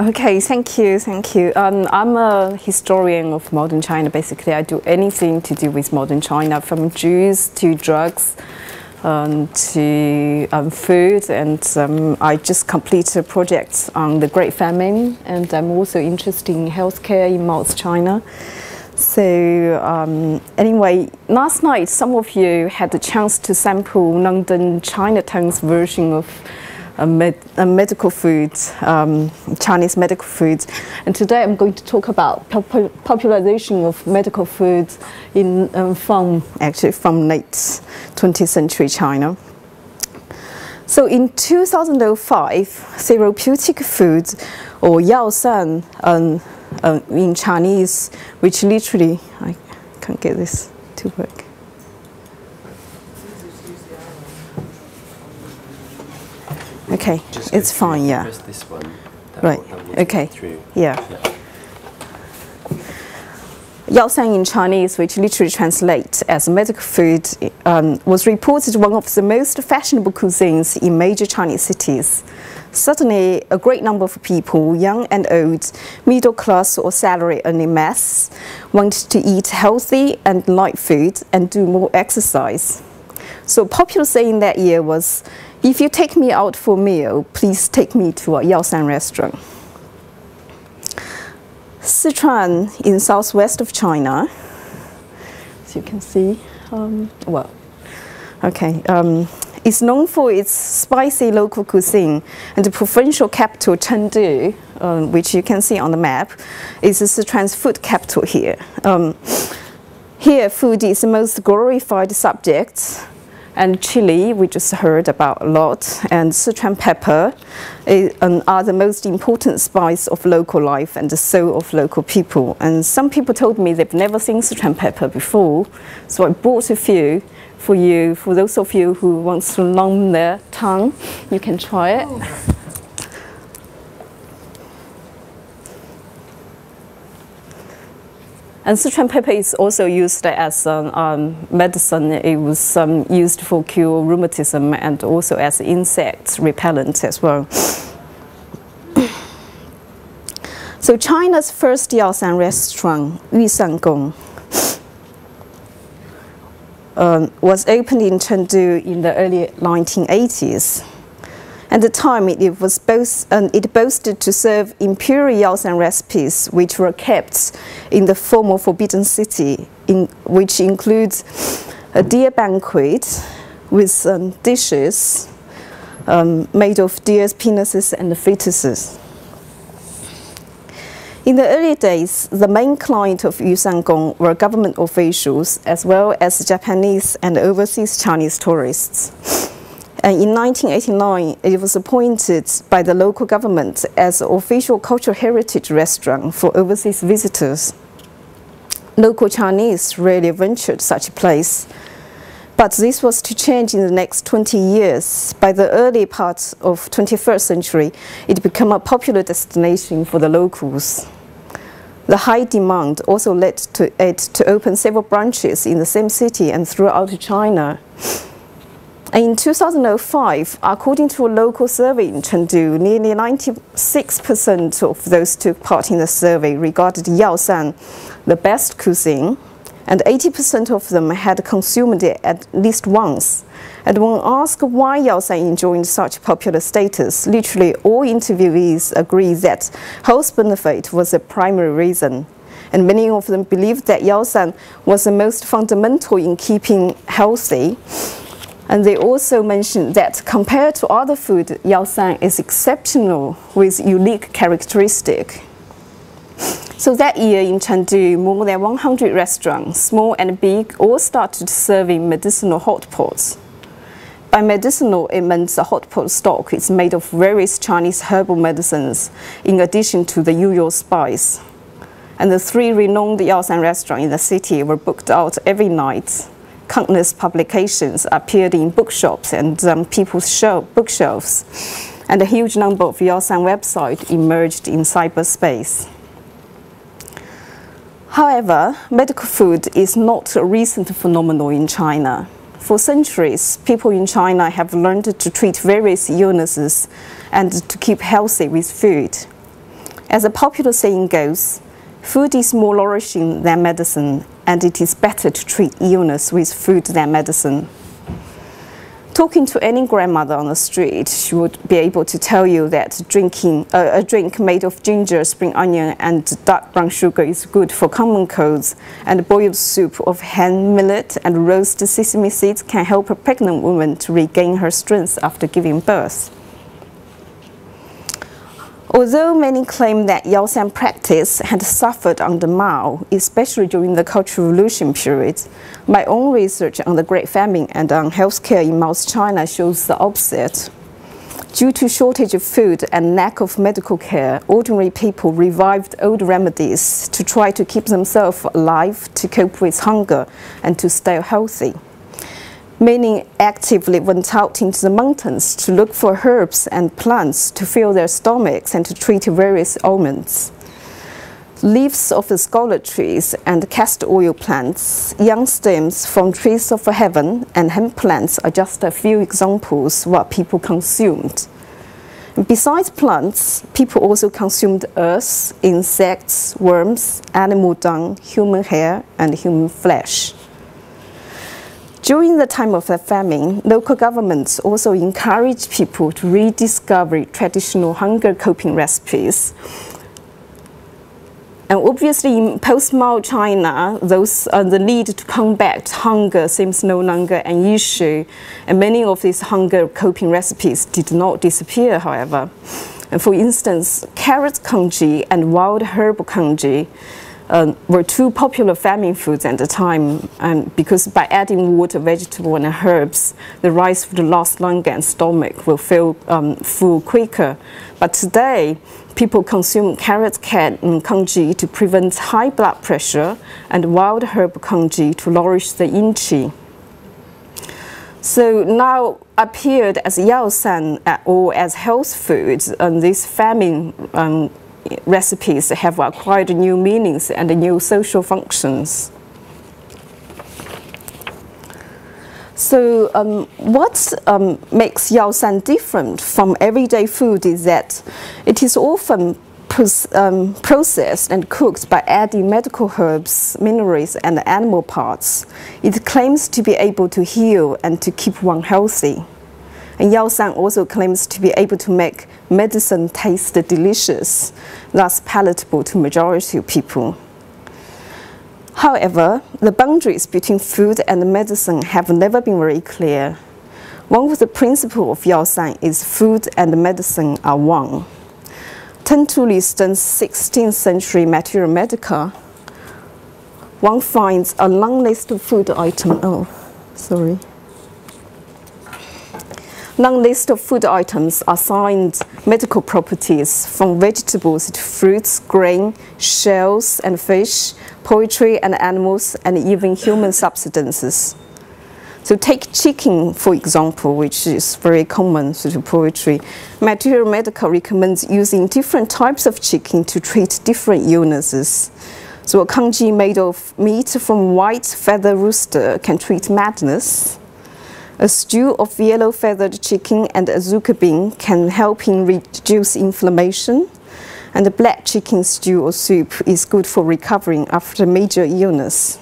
Okay, thank you, thank you. Um, I'm a historian of modern China. Basically, I do anything to do with modern China, from Jews to drugs um, to um, food. And um, I just completed a project on the Great Famine, and I'm also interested in healthcare in South China. So um, anyway, last night some of you had the chance to sample London Chinatown's version of med medical foods, um, Chinese medical foods. And today I'm going to talk about pop popularization of medical foods in um, from actually from late 20th century China. So in 2005, therapeutic foods or Yao San um, uh, in Chinese, which literally, I can't get this to work. Okay, Just it's fine, yeah. Press this one. that Right, that okay. Through. Yeah. Yeah. Yaosan in Chinese, which literally translates as medical food, um, was reported one of the most fashionable cuisines in major Chinese cities. Suddenly, a great number of people, young and old, middle class or salary earning mass, wanted to eat healthy and light food and do more exercise. So popular saying that year was, if you take me out for meal, please take me to a Yaosan restaurant. Sichuan in southwest of China, as you can see, um, well, okay, um, is known for its spicy local cuisine, and the provincial capital Chengdu, um, which you can see on the map, is Sichuan's food capital here. Um, here, food is the most glorified subject, and chili, we just heard about a lot, and Sichuan pepper is, um, are the most important spice of local life and the soul of local people. And some people told me they've never seen Sichuan pepper before, so I brought a few for you. For those of you who want to numb their tongue, you can try it. And Sichuan pepper is also used as um, um, medicine. It was um, used for cure rheumatism and also as insect repellent as well. so China's first Yaosan restaurant, Yusan Gong, um, was opened in Chengdu in the early 1980s. At the time, it, was both, um, it boasted to serve imperial and recipes, which were kept in the former Forbidden City, in, which includes a deer banquet with um, dishes um, made of deer's penises and fetuses. In the early days, the main client of Yusan Gong were government officials as well as Japanese and overseas Chinese tourists. And in 1989, it was appointed by the local government as an official cultural heritage restaurant for overseas visitors. Local Chinese rarely ventured such a place, but this was to change in the next 20 years. By the early part of 21st century, it became a popular destination for the locals. The high demand also led to it to open several branches in the same city and throughout China. In 2005, according to a local survey in Chengdu, nearly 96% of those took part in the survey regarded Yaosan the best cuisine, and 80% of them had consumed it at least once. And when asked why Yaosan enjoyed such popular status, literally all interviewees agree that health benefit was the primary reason. And many of them believed that Yaosan was the most fundamental in keeping healthy and they also mentioned that compared to other food, Yaosan is exceptional with unique characteristic. So that year in Chengdu, more than 100 restaurants, small and big, all started serving medicinal hot pots. By medicinal, it means the hot pot stock is made of various Chinese herbal medicines, in addition to the usual spice. And the three renowned Yaosan restaurants in the city were booked out every night countless publications appeared in bookshops and um, people's bookshelves, and a huge number of Yaosan websites emerged in cyberspace. However, medical food is not a recent phenomenon in China. For centuries, people in China have learned to treat various illnesses and to keep healthy with food. As a popular saying goes, food is more nourishing than medicine, and it is better to treat illness with food than medicine. Talking to any grandmother on the street, she would be able to tell you that drinking uh, a drink made of ginger, spring onion, and dark brown sugar is good for common colds, and boiled soup of hen millet and roasted sesame seeds can help a pregnant woman to regain her strength after giving birth. Although many claim that Yaosan practice had suffered under Mao, especially during the Cultural Revolution period, my own research on the Great Famine and on healthcare in Mao's China shows the opposite. Due to shortage of food and lack of medical care, ordinary people revived old remedies to try to keep themselves alive, to cope with hunger, and to stay healthy. Many actively went out into the mountains to look for herbs and plants to fill their stomachs and to treat various ailments. Leaves of the scarlet trees and castor oil plants, young stems from trees of heaven, and hemp plants are just a few examples what people consumed. Besides plants, people also consumed earth, insects, worms, animal dung, human hair, and human flesh. During the time of the famine, local governments also encouraged people to rediscover traditional hunger coping recipes. And obviously, in post-Mao China, those uh, the need to combat hunger seems no longer an issue, and many of these hunger coping recipes did not disappear. However, and for instance, carrot congee and wild herb congee uh, were two popular famine foods at the time, and because by adding water, vegetable, and herbs, the rice would last longer and stomach will feel um, full quicker. But today, people consume carrot cat and congee to prevent high blood pressure, and wild herb congee to nourish the yin qi. So now appeared as yao san or as health foods, and this famine um, recipes have acquired new meanings and new social functions. So um, what um, makes Yao San different from everyday food is that it is often um, processed and cooked by adding medical herbs, minerals, and animal parts. It claims to be able to heal and to keep one healthy. And Yao San also claims to be able to make medicine taste delicious, thus palatable to majority of people. However, the boundaries between food and medicine have never been very clear. One of the principles of Yao San is food and medicine are one. To Li Shizhen's 16th century Materia Medica. One finds a long list of food items. Oh, sorry long list of food items assigned medical properties from vegetables to fruits, grain, shells and fish, poultry and animals, and even human substances. So take chicken, for example, which is very common to poultry. Materia Medica recommends using different types of chicken to treat different illnesses. So a congee made of meat from white feather rooster can treat madness. A stew of yellow feathered chicken and azuki bean can help in reduce inflammation. And black chicken stew or soup is good for recovering after major illness.